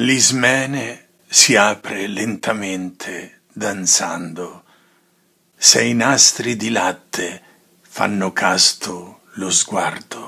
L'Ismene si apre lentamente danzando. Sei nastri di latte fanno casto lo sguardo.